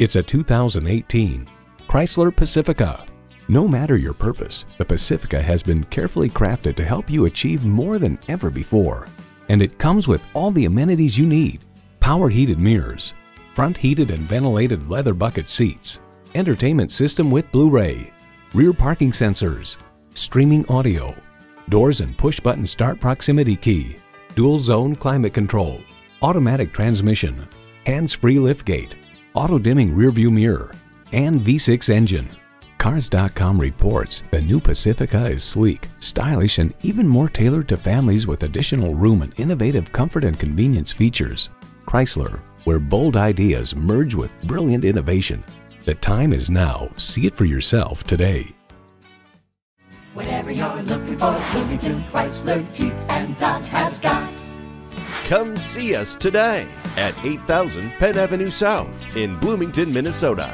It's a 2018 Chrysler Pacifica. No matter your purpose, the Pacifica has been carefully crafted to help you achieve more than ever before. And it comes with all the amenities you need. Power heated mirrors, front heated and ventilated leather bucket seats, entertainment system with Blu-ray, rear parking sensors, streaming audio, doors and push button start proximity key, dual zone climate control, automatic transmission, hands-free liftgate, auto-dimming rearview mirror, and V6 engine. Cars.com reports the new Pacifica is sleek, stylish, and even more tailored to families with additional room and innovative comfort and convenience features. Chrysler, where bold ideas merge with brilliant innovation. The time is now. See it for yourself today. Whatever you're looking for, Bloomington Chrysler Jeep and Dodge has got. Come see us today at 8000 Penn Avenue South in Bloomington, Minnesota.